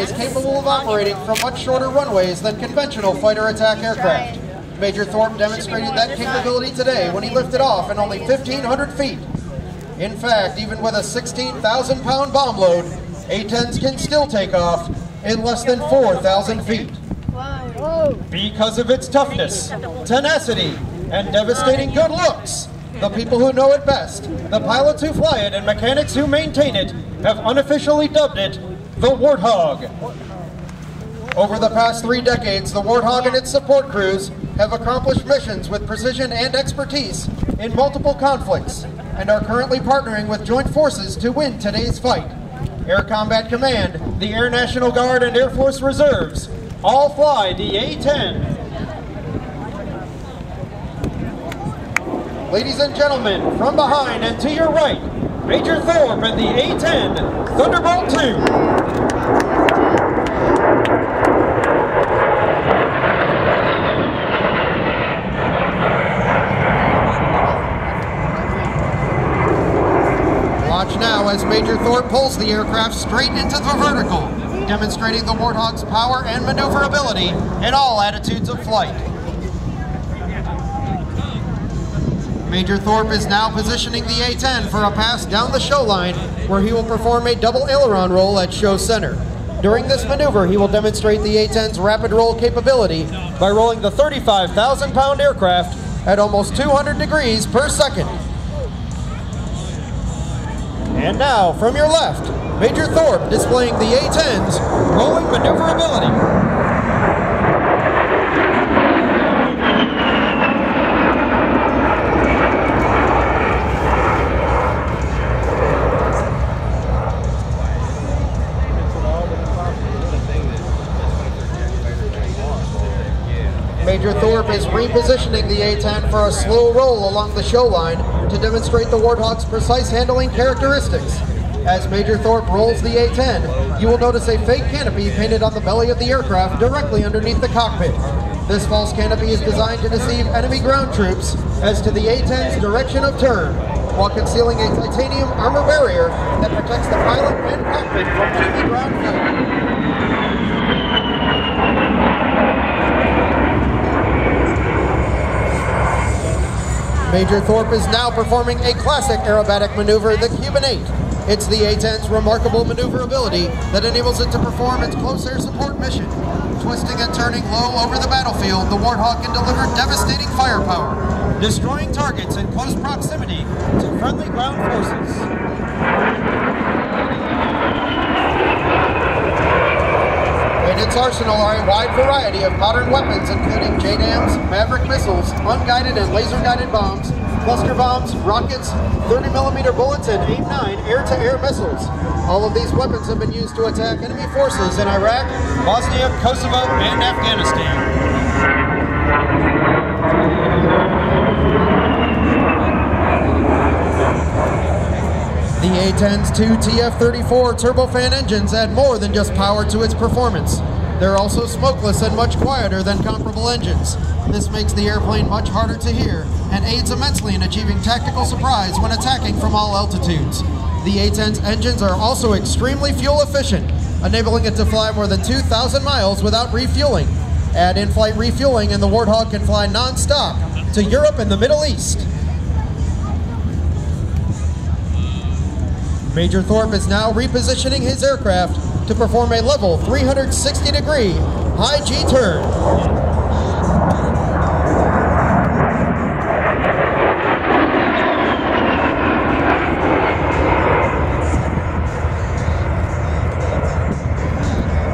the A-10 is capable of operating from much shorter runways than conventional fighter attack aircraft. Major Thorpe demonstrated that capability today when he lifted off in only 1,500 feet. In fact, even with a 16,000 pound bomb load, A-10s can still take off in less than 4,000 feet. Because of its toughness, tenacity, and devastating good looks, the people who know it best, the pilots who fly it and mechanics who maintain it, have unofficially dubbed it the Warthog. Over the past three decades, the Warthog and its support crews have accomplished missions with precision and expertise in multiple conflicts and are currently partnering with joint forces to win today's fight. Air Combat Command, the Air National Guard, and Air Force Reserves all fly the A-10. Ladies and gentlemen, from behind and to your right, Major Thorpe and the A-10 Thunderbolt 2. Watch now as Major Thorpe pulls the aircraft straight into the vertical, demonstrating the Warthog's power and maneuverability in all attitudes of flight. Major Thorpe is now positioning the A-10 for a pass down the show line where he will perform a double aileron roll at show center. During this maneuver, he will demonstrate the A-10's rapid roll capability by rolling the 35,000 pound aircraft at almost 200 degrees per second. And now, from your left, Major Thorpe displaying the A-10's rolling maneuverability. Major Thorpe is repositioning the A-10 for a slow roll along the show line to demonstrate the Warthog's precise handling characteristics. As Major Thorpe rolls the A-10, you will notice a fake canopy painted on the belly of the aircraft directly underneath the cockpit. This false canopy is designed to deceive enemy ground troops as to the A-10's direction of turn, while concealing a titanium armor barrier that protects the pilot and cockpit from enemy ground fuel. Major Thorpe is now performing a classic aerobatic maneuver, the Cuban 8. It's the A-10's remarkable maneuverability that enables it to perform its close air support mission. Twisting and turning low over the battlefield, the Warthog can deliver devastating firepower, destroying targets in close proximity to friendly ground forces. Its arsenal are a wide variety of modern weapons, including JDAMs, Maverick missiles, unguided and laser-guided bombs, cluster bombs, rockets, 30mm bullets, and AIM-9 air-to-air missiles. All of these weapons have been used to attack enemy forces in Iraq, Bosnia, Kosovo, and Afghanistan. The A-10's two TF-34 turbofan engines add more than just power to its performance. They're also smokeless and much quieter than comparable engines. This makes the airplane much harder to hear and aids immensely in achieving tactical surprise when attacking from all altitudes. The A-10's engines are also extremely fuel efficient, enabling it to fly more than 2,000 miles without refueling. Add in-flight refueling and the Warthog can fly non-stop to Europe and the Middle East. Major Thorpe is now repositioning his aircraft to perform a level 360 degree high G turn.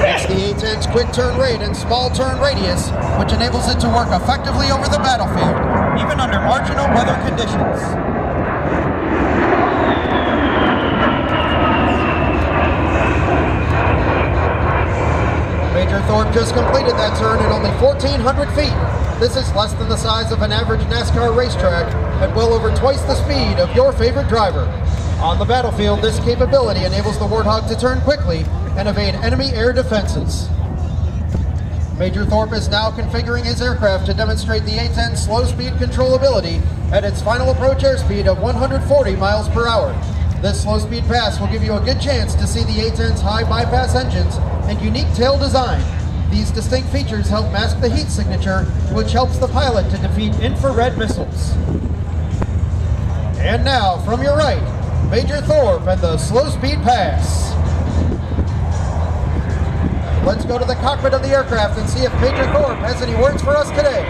It's the A-10's quick turn rate and small turn radius, which enables it to work effectively over the battlefield, even under marginal weather conditions. Just completed that turn at only 1,400 feet. This is less than the size of an average NASCAR racetrack and well over twice the speed of your favorite driver. On the battlefield, this capability enables the Warthog to turn quickly and evade enemy air defenses. Major Thorpe is now configuring his aircraft to demonstrate the A-10 slow speed controllability at its final approach airspeed of 140 miles per hour. This slow speed pass will give you a good chance to see the A-10's high bypass engines and unique tail design. These distinct features help mask the heat signature, which helps the pilot to defeat infrared missiles. And now, from your right, Major Thorpe and the slow speed pass. Let's go to the cockpit of the aircraft and see if Major Thorpe has any words for us today.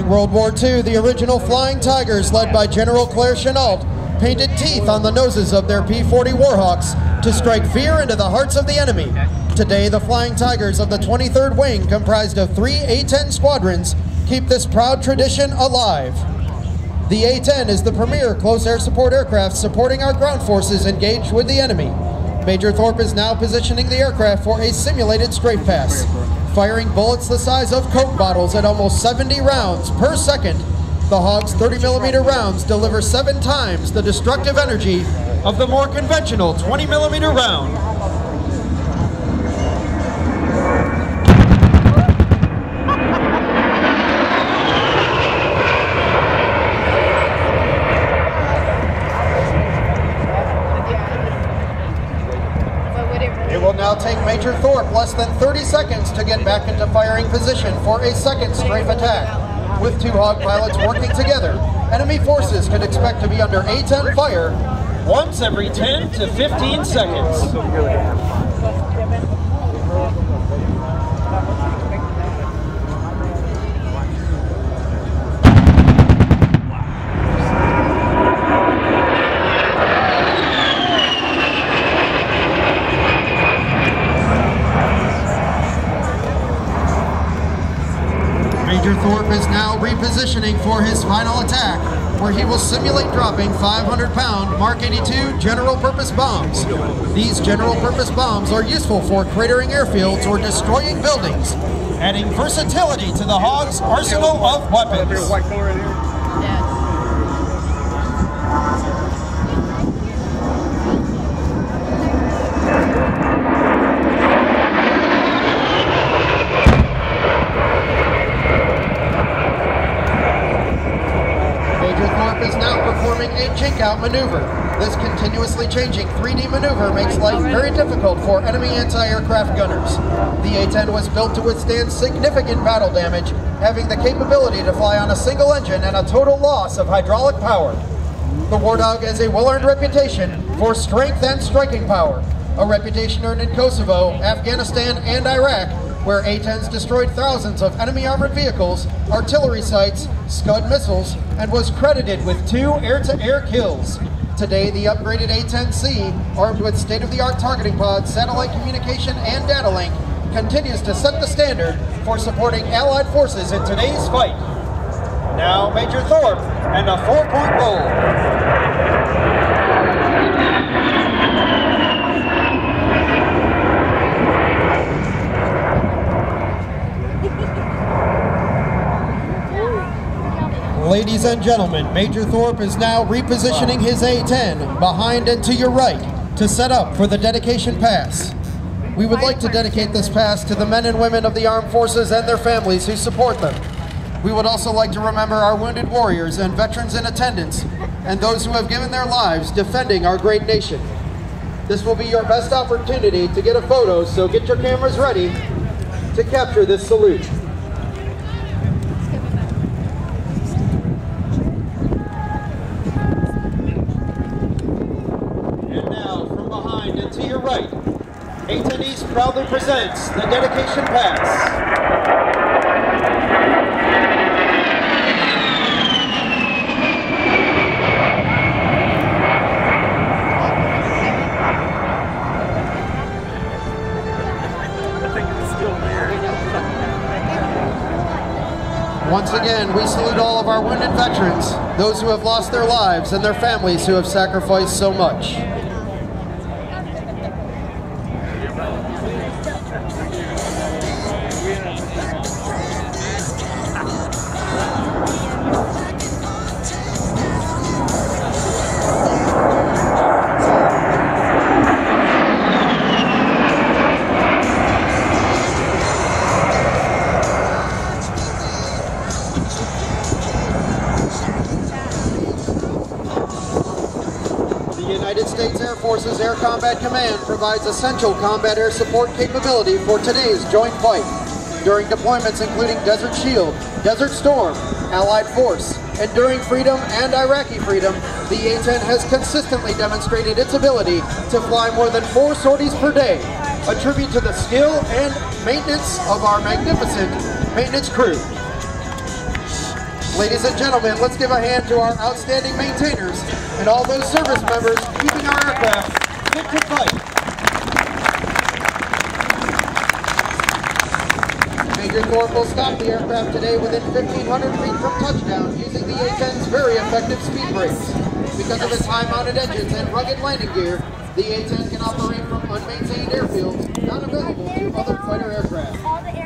During World War II, the original Flying Tigers, led by General Claire Chennault, painted teeth on the noses of their P-40 Warhawks to strike fear into the hearts of the enemy. Today, the Flying Tigers of the 23rd Wing, comprised of three A-10 squadrons, keep this proud tradition alive. The A-10 is the premier close air support aircraft supporting our ground forces engaged with the enemy. Major Thorpe is now positioning the aircraft for a simulated strafe pass firing bullets the size of Coke bottles at almost 70 rounds per second. The Hog's 30 millimeter rounds deliver seven times the destructive energy of the more conventional 20 millimeter round. Now take Major Thorpe less than 30 seconds to get back into firing position for a second strafe attack. With two Hog pilots working together, enemy forces can expect to be under A-10 fire once every 10 to 15 seconds. Major Thorpe is now repositioning for his final attack, where he will dropping 500-pound Mark 82 general-purpose bombs. These general-purpose bombs are useful for cratering airfields or destroying buildings, adding versatility to the Hog's arsenal of weapons. Major Thorpe is now performing a jink-out maneuver. This continuously changing 3D maneuver makes life very difficult for enemy anti-aircraft gunners. The A-10 was built to withstand significant battle damage, having the capability to fly on a single engine and a total loss of hydraulic power. The Warthog has a well-earned reputation for strength and striking power, a reputation earned in Kosovo, Afghanistan, and Iraq, where A-10s destroyed thousands of enemy armored vehicles, artillery sites, Scud missiles, and was credited with two air-to-air kills. Today, the upgraded A-10C, armed with state-of-the-art targeting pods, satellite communication, and data link, continues to set the standard for supporting Allied forces in today's fight. Now, Major Thorpe and a four-point roll. Ladies and gentlemen, Major Thorpe is now repositioning his A-10 behind and to your right to set up for the dedication pass. We would like to dedicate this pass to the men and women of the armed forces and their families who support them. We would also like to remember our wounded warriors and veterans in attendance and those who have given their lives defending our great nation. This will be your best opportunity to get a photo, so get your cameras ready to capture this salute. Proudly presents the dedication pass. Once again, we salute all of our wounded veterans, those who have lost their lives, and their families who have sacrificed so much. United States Air Force's Air Combat Command provides essential combat air support capability for today's joint fight. During deployments including Desert Shield, Desert Storm, Allied Force, Enduring Freedom, and Iraqi Freedom, the A-10 has consistently demonstrated its ability to fly more than four sorties per day, a tribute to the skill and maintenance of our magnificent maintenance crew. Ladies and gentlemen, let's give a hand to our outstanding maintainers and all those service members keeping our aircraft fit to fight. Major Thorpe will stop the aircraft today within 1,500 feet from touchdown using the A-10's very effective speed brakes. Because of its high-mounted engines and rugged landing gear, the A-10 can operate from unmaintained airfields not available to other fighter aircraft.